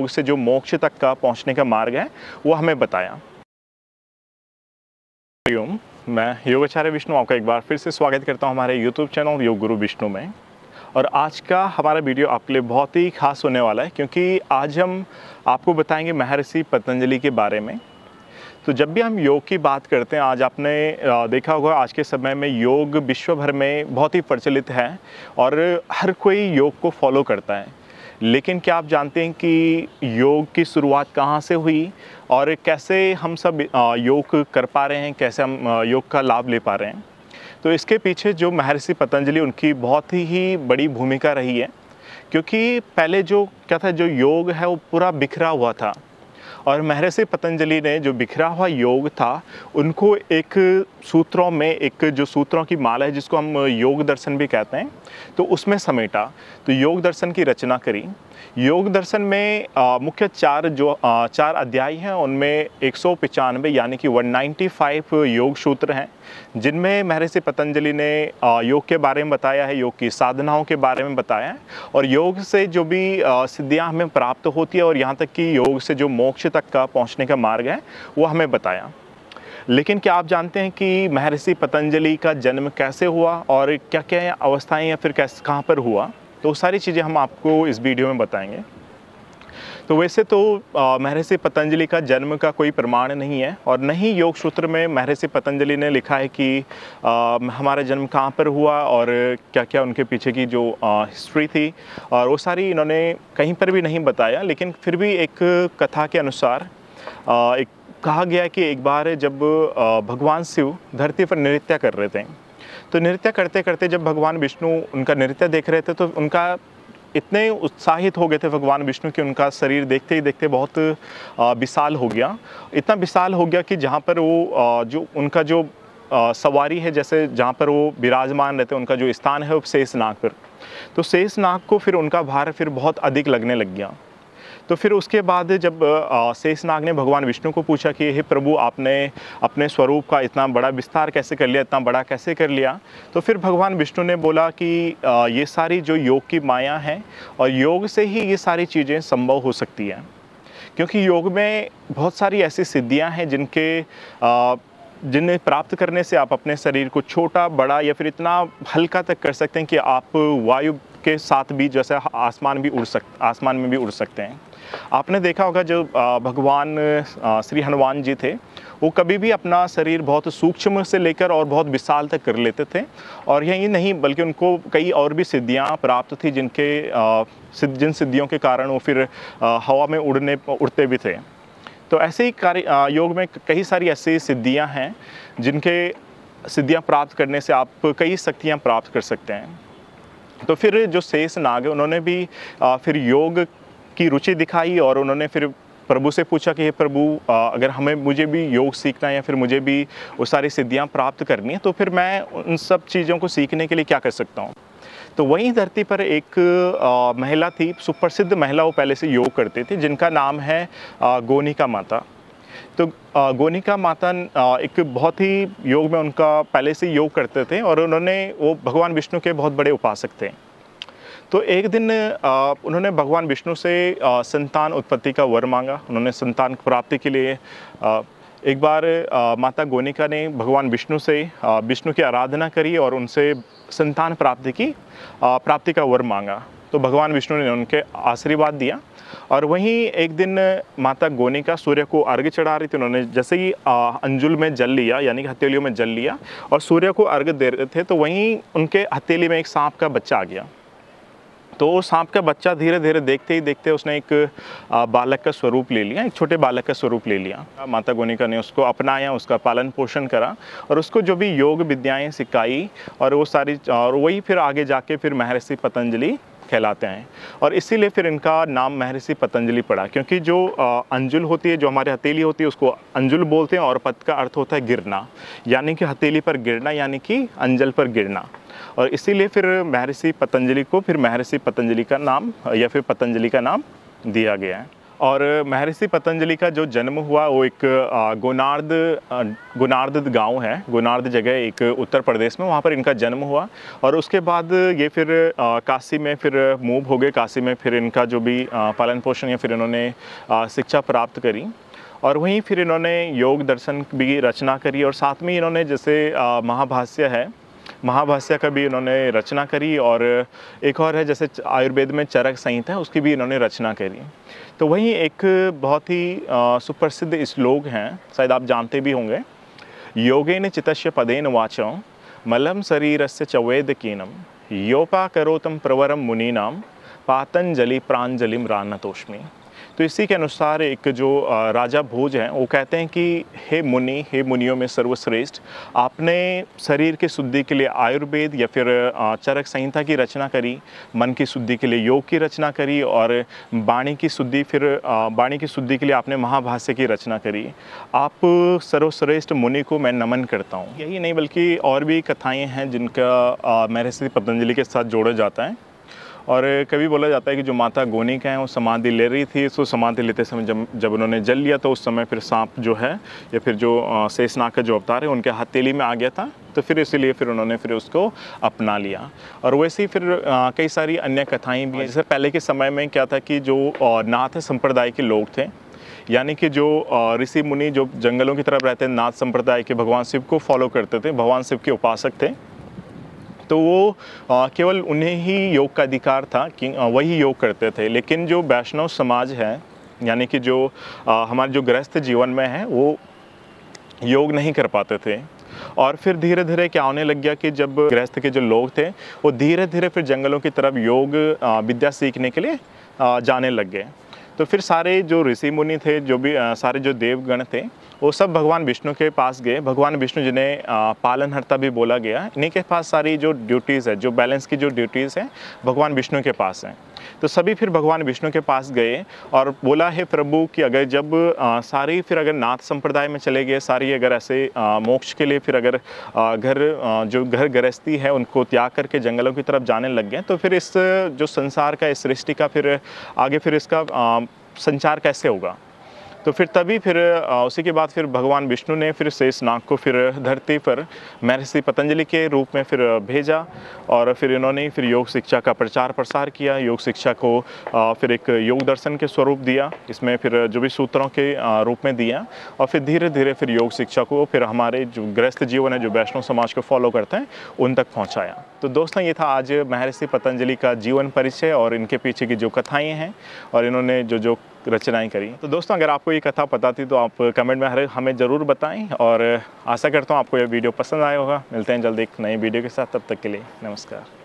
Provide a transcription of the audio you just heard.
योग से जो मोक्ष तक का पहुँचने का मार्ग है, वो हमें बताया। मैं योगाचार्य विष्णु आपका एक बार फिर से स्वागत करता हूँ हमारे यूट्यूब चैनल योग गुरु विष्णु में। और आज का हमारा वीडियो आपके लिए बहुत ही खास होने वाला है, क्योंकि आज हम आपको बताएँगे महर्षि पतंजलि के बारे में। तो जब भी हम योग की बात करते हैं, आज आपने देखा होगा आज के समय में योग विश्व भर में बहुत ही प्रचलित है और हर कोई योग को फॉलो करता है। लेकिन क्या आप जानते हैं कि योग की शुरुआत कहाँ से हुई और कैसे हम सब योग कर पा रहे हैं, कैसे हम योग का लाभ ले पा रहे हैं? तो इसके पीछे जो महर्षि पतंजलि, उनकी बहुत ही बड़ी भूमिका रही है, क्योंकि पहले जो, क्या था, जो योग है वो पूरा बिखरा हुआ था। और महर्षि पतंजलि ने जो बिखरा हुआ योग था, उनको एक सूत्रों में, एक जो सूत्रों की माला है जिसको हम योग दर्शन भी कहते हैं तो उसमें समेटा। तो योग दर्शन की रचना करी। योग दर्शन में मुख्य चार जो चार अध्याय हैं, उनमें एक सौ पचानवे यानी कि 195 योग सूत्र हैं, जिनमें महर्षि पतंजलि ने योग के बारे में बताया है, योग की साधनाओं के बारे में बताया है, और योग से जो भी सिद्धियाँ हमें प्राप्त होती है और यहाँ तक कि योग से जो मोक्ष तक का पहुँचने का मार्ग है, वो हमें बताया। लेकिन क्या आप जानते हैं कि महर्षि पतंजलि का जन्म कैसे हुआ और क्या क्या अवस्थाएँ या फिर कैसे, कहाँ पर हुआ? तो सारी चीज़ें हम आपको इस वीडियो में बताएँगे। तो वैसे तो महर्षि पतंजलि का जन्म का कोई प्रमाण नहीं है और नहीं योग सूत्र में महर्षि पतंजलि ने लिखा है कि आ, हमारा जन्म कहाँ पर हुआ और क्या क्या उनके पीछे की जो आ, हिस्ट्री थी और वो सारी इन्होंने कहीं पर भी नहीं बताया लेकिन फिर भी एक कथा के अनुसार आ, एक कहा गया कि एक बार जब भगवान शिव धरती पर नृत्य कर रहे थे तो नृत्य करते करते जब भगवान विष्णु उनका नृत्य देख रहे थे तो उनका इतने उत्साहित हो गए थे भगवान विष्णु कि उनका शरीर देखते ही देखते बहुत विशाल हो गया। इतना विशाल हो गया कि जहाँ पर वो जो उनका जो सवारी है, जैसे जहाँ पर वो विराजमान रहते हैं, उनका जो स्थान है वो शेषनाग पर। तो शेषनाग को फिर उनका भार फिर बहुत अधिक लगने लग गया। तो फिर उसके बाद जब शेषनाग ने भगवान विष्णु को पूछा कि, हे प्रभु, आपने अपने स्वरूप का इतना बड़ा विस्तार कैसे कर लिया, इतना बड़ा कैसे कर लिया? तो फिर भगवान विष्णु ने बोला कि ये सारी जो योग की माया है और योग से ही ये सारी चीज़ें संभव हो सकती हैं। क्योंकि योग में बहुत सारी ऐसी सिद्धियाँ हैं जिनके जिन्हें प्राप्त करने से आप अपने शरीर को छोटा, बड़ा या फिर इतना हल्का तक कर सकते हैं कि आप वायु के साथ भी जैसे आसमान भी उड़ सक, आसमान में भी उड़ सकते हैं। आपने देखा होगा जो भगवान श्री हनुमान जी थे, वो कभी भी अपना शरीर बहुत सूक्ष्म से लेकर और बहुत विशाल तक कर लेते थे और यही नहीं, बल्कि उनको कई और भी सिद्धियाँ प्राप्त थी जिनके जिन सिद्धियों के कारण वो फिर हवा में उड़ने, उड़ते भी थे। तो ऐसे ही कार्य योग में कई सारी ऐसी सिद्धियाँ हैं, जिनके सिद्धियाँ प्राप्त करने से आप कई शक्तियाँ प्राप्त कर सकते हैं। तो फिर जो शेष नाग है, उन्होंने भी फिर योग की रुचि दिखाई और उन्होंने फिर प्रभु से पूछा कि, हे प्रभु अगर हमें, मुझे भी योग सीखना है या फिर मुझे भी वो सारी सिद्धियाँ प्राप्त करनी है तो फिर मैं उन सब चीज़ों को सीखने के लिए क्या कर सकता हूँ? तो वहीं धरती पर एक महिला थी, सुप्रसिद्ध महिला वो पहले से योग करती थी, जिनका नाम है गोनिका माता। तो गोनिका माता एक बहुत ही योग में उनका पहले से योग करते थे और उन्होंने वो भगवान विष्णु के बहुत बड़े उपासक थे। तो एक दिन उन्होंने भगवान विष्णु से संतान उत्पत्ति का वर मांगा। उन्होंने संतान प्राप्ति के लिए एक बार माता गोनिका ने भगवान विष्णु से विष्णु की आराधना करी और उनसे संतान प्राप्ति की प्राप्ति का वर मांगा। तो भगवान विष्णु ने उनके आशीर्वाद दिया और वहीं एक दिन माता गोनिका सूर्य को अर्घ चढ़ा रही थी। उन्होंने जैसे ही अंजुल में जल लिया, यानी कि हथेलियों में जल लिया और सूर्य को अर्घ दे रहे थे तो वहीं उनके हथेली में एक सांप का बच्चा आ गया। तो वो सांप का बच्चा धीरे धीरे देखते ही देखते उसने एक बालक का स्वरूप ले लिया, एक छोटे बालक का स्वरूप ले लिया। माता गोनिका ने उसको अपनाया, उसका पालन पोषण करा और उसको जो भी योग विद्याएँ सिखाई और वो सारी, और वही फिर आगे जाके फिर महर्षि पतंजलि कहलाते हैं। और इसीलिए फिर इनका नाम महर्षि पतंजलि पड़ा, क्योंकि जो अंजुल होती है, जो हमारी हथेली होती है, उसको अंजुल बोलते हैं, और पद का अर्थ होता है गिरना। यानी कि हथेली पर गिरना, यानी कि अंजल पर गिरना। और इसीलिए फिर महर्षि पतंजलि को फिर महर्षि पतंजलि का नाम, या फिर पतंजलि का नाम दिया गया है। और महर्षि पतंजलि का जो जन्म हुआ, वो एक गोनार्द गोनार्द गाँव है, गोनार्द जगह एक उत्तर प्रदेश में, वहाँ पर इनका जन्म हुआ। और उसके बाद ये फिर काशी में फिर मूव हो गए। काशी में फिर इनका जो भी पालन पोषण या फिर इन्होंने शिक्षा प्राप्त करी। और वहीं फिर इन्होंने योग दर्शन भी रचना करी और साथ में इन्होंने जैसे महाभाष्य है महाभाष्य का भी इन्होंने रचना करी और एक और है, जैसे आयुर्वेद में चरक संहिता है उसकी भी इन्होंने रचना करी। तो वहीं एक बहुत ही सुप्रसिद्ध श्लोक हैं, शायद आप जानते भी होंगे। योगेन चितस्य पदेन वाचो, मलम शरीर से चवेद कीनम योपा करोतम प्रवरम मुनीनाम पातंजलि प्रांजलिम रानतोष्मी। तो इसी के अनुसार एक जो राजा भोज हैं, वो कहते हैं कि, हे मुनि, हे मुनियों में सर्वश्रेष्ठ, आपने शरीर की शुद्धि के लिए आयुर्वेद या फिर चरक संहिता की रचना करी, मन की शुद्धि के लिए योग की रचना करी और वाणी की शुद्धि फिर वाणी की शुद्धि के लिए आपने महाभाष्य की रचना करी। आप सर्वश्रेष्ठ मुनि को मैं नमन करता हूँ। यही नहीं, बल्कि और भी कथाएँ हैं जिनका महर्षि पतंजलि के साथ जोड़ा जाता है। और कभी बोला जाता है कि जो माता गोनिका हैं, वो समाधि ले रही थी, सो समाधि लेते समय जब जब उन्होंने जल लिया तो उस समय फिर सांप जो है, या फिर जो शेषनाग का जो अवतार है, उनके हथेली में आ गया था तो फिर इसीलिए फिर उन्होंने फिर उसको अपना लिया। और वैसे ही फिर कई सारी अन्य कथाएँ भी जैसे पहले के समय में क्या था कि जो नाथ संप्रदाय के लोग थे, यानी कि जो ऋषि मुनि जो जंगलों की तरफ़ रहते हैं, नाथ संप्रदाय के भगवान शिव को फॉलो करते थे, भगवान शिव के उपासक थे तो वो केवल उन्हें ही योग का अधिकार था कि वही योग करते थे। लेकिन जो वैष्णव समाज है, यानी कि जो हमारे जो गृहस्थ जीवन में है, वो योग नहीं कर पाते थे। और फिर धीरे धीरे क्या होने लग गया कि जब गृहस्थ के जो लोग थे, वो धीरे धीरे फिर जंगलों की तरफ़ योग विद्या सीखने के लिए जाने लग गए। तो फिर सारे जो ऋषि मुनि थे, जो भी सारे जो देवगण थे, वो सब भगवान विष्णु के पास गए। भगवान विष्णु जिन्हें पालनहर्ता भी बोला गया, इन्हीं के पास सारी जो ड्यूटीज़ है, जो बैलेंस की जो ड्यूटीज़ हैं, भगवान विष्णु के पास हैं। तो सभी फिर भगवान विष्णु के पास गए और बोला, है प्रभु, कि अगर जब सारी फिर अगर नाथ संप्रदाय में चले गए, सारी अगर ऐसे मोक्ष के लिए फिर अगर घर जो घर गृहस्थी है, उनको त्याग करके जंगलों की तरफ़ जाने लग गए तो फिर इस, जो संसार का, इस सृष्टि का फिर, आगे फिर इसका संचार कैसे होगा? तो फिर तभी फिर उसी के बाद फिर भगवान विष्णु ने फिर शेष नाग को फिर धरती पर महर्षि पतंजलि के रूप में फिर भेजा और फिर इन्होंने फिर योग शिक्षा का प्रचार प्रसार किया। योग शिक्षा को फिर एक योग दर्शन के स्वरूप दिया, इसमें फिर जो भी सूत्रों के रूप में दिया और फिर धीरे धीरे फिर योग शिक्षा को फिर हमारे जो गृहस्थ जीवन है, जो वैष्णव समाज को फॉलो करते हैं, उन तक पहुँचाया। तो दोस्तों, ये था आज महर्षि पतंजलि का जीवन परिचय और इनके पीछे की जो कथाएँ हैं और इन्होंने जो जो रचनाएँ करी। तो दोस्तों, अगर आपको ये कथा पता थी तो आप कमेंट में हमें ज़रूर बताएँ और आशा करता हूँ आपको यह वीडियो पसंद आया होगा। मिलते हैं जल्द एक नए वीडियो के साथ। तब तक के लिए नमस्कार।